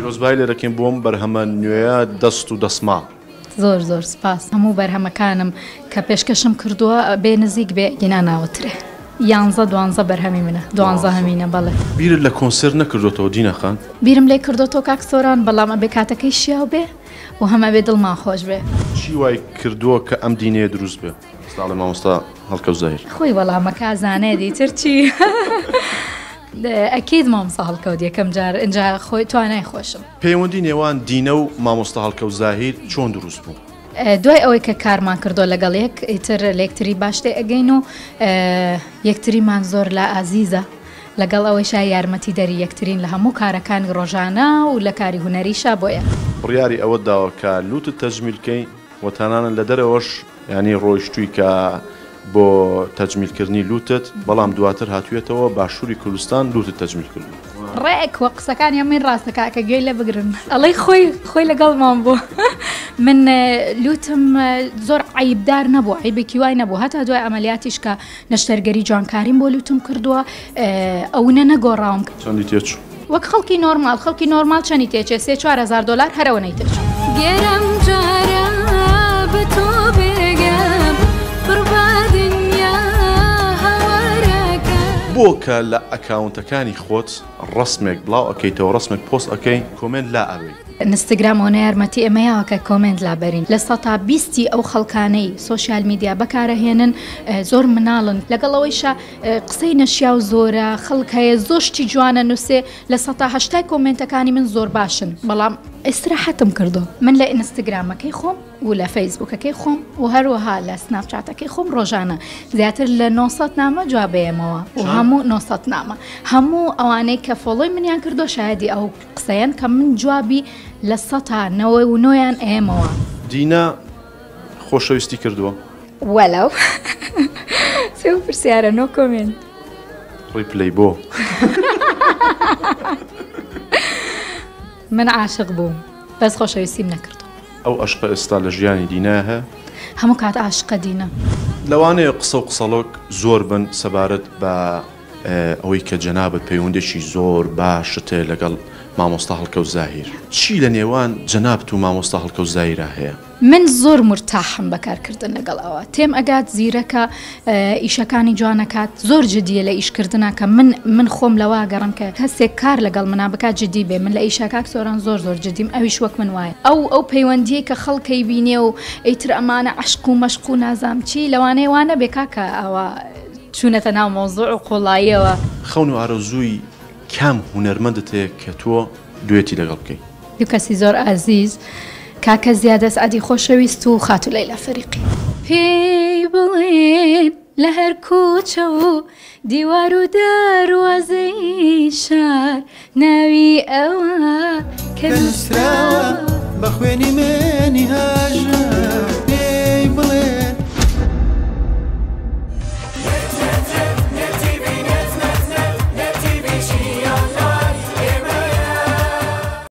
پیرۆزبای لێرەکەم بۆم بەرهەمە نوێە دەست و دەسما. زۆر زۆر سپاس هەموو بەرهەمەکانم کە پێشکەشم کردووە بێ نزیک بێ گینا ناوترێ. یانزە دوانزە بەرهەمی منە دوانزە هەمینە بەڵێ بیرت لە کۆنسر نەکردوەوە دینەخان بیرم لێ کردوەوە کاکسۆران بەڵامە بێ کاتەکەی شیاو بێ و هەمە بێ دڵمان خۆش بێ چی وای کردووە کە ئەم دینێ دروست بێ ساڵی مامۆستا هەڵکە زایر خۆی وەڵامەکە زانێ دیتر چی. ئەکید مامسە هەڵکەوت یەکەم جار اینجا خۆی توانای خۆشم پەیوەندی نێوان دینە و مامۆستا هەڵکە و زاهیر چۆن دروست بوو دوای ئەوەی کە کارمان کردو لەگەڵ یەک ئیتر لەکتری باشتێ ئەگەین و یەکتریمان زۆر لە ئازیزە لەگەڵ ئەوەیشا یارمەتی دەری یەکترین لە هەموو کارەکان ڕۆژانە و لە کاری هوەریشا بۆیە بڕیاری ئەوە داوە کە لوتت تەژمیلکەی وەتانانە لە دەرەوەش ینی ڕۆیشتوی کە بۆ تەجمیلکردنی لوتت بەڵام دواتر هاتوێتەوە باشووری کوردستان لوتت تەجمیل کردن ڕێک وە قسەکان یا من ڕاستەکە کە گوێی لە بگرن ئەڵی خۆی خۆی لەگەڵمان بوو من لوتم زۆر عیبدار نەبوو عیبێکی وای نەبوو هەتا دوای ئەمەلیاتیش کە نەشتەرگەری جوانکاریم بۆ لوتم کردووە ئەوە نەگۆڕاوم چەندی تێچوو وەک خەڵکی نۆرمال خەڵکی نۆرمال چەنی تێچێ سێ 4 دلار هەرەوە نەیتێچ گێرم بۆکە لە ئەکاونتەکانی خۆت ڕسمێک بڵاو ئەەکەیتەوە ڕسمێک پۆست ئەەکەی کۆمنت لا ئەوەی انستغرام و نیارمتی امیا که کامنت لبرین لستا بیستی او خلکانی سوشيال ميديا بکاره هنن زور منالن لگل اویشا آه، قصه نشیا و زور خلکای زوش تی جوان نوسی لستا هشتای من زور باشن بلام استراحتم كردو من لا انستغرام که خوم ولا فيسبوك كي خوم وهروها لا سناب شات كي خوم روجانا زياتر لا نوصات ناما جوابي موا وهمو نوصات ناما همو اواني كفولو من كردو شادي او قسين كم من جوابي لە سەتانەوە و نۆیان ئێمەوە دینا خۆشەویستی کردووە وەلاو سو پرسیارە نو کۆمێن ڕیپلی بو من عاشق بووم بس خۆشەویستیم يستي ئەو عشق أو أشقى ژیانی ديناها. هم هەموو کات دينا. لو أنا قصو و لك زۆر بن با بە ئەوەی کە جەنابەت زور زۆر باشتێ لەگەڵ مامۆستا هەڵکە و زاهیر چی لە نێوان جەنابت و مامۆستا هەڵکە و زایرا هەیە من زۆر مرتاحم بەکارکردن لەگەڵ ئەوە تێم ئەگات زیرەکە ئیشەکانی جوانەکات زۆر جدیە لە ئیشکردناکە من من خۆم لەوا گەڕم کە هەستێک کار لەگەڵ منا بکات جدی بێ من لە ئیشاکاک سۆران زۆر زۆر جدیم ئەویش وەک من وایە ئەو ئەو پەیوەندیە کە خەڵکەی بینێ و ئیتر ئەمانە عشق و مەشق و نازام چی لەوانەیە وانە بێکاکە ئەوە چوونەتە ناو مۆزۆ و قۆڵاییەوە خەون و ئارۆزووی کام هوەرمەندت هەیە کە تۆ دوێتی لەگەڵ بکەیت دو کەسی زۆر ئازیز کاکە زیادەست ئادی خۆشەویست و خاتو لەی لە فەرقی پێی بڵێن لە هەر کۆچە و دیوار و دەواازەی شار ناوی ئەوە کەسرا بە خوێنی منی هەر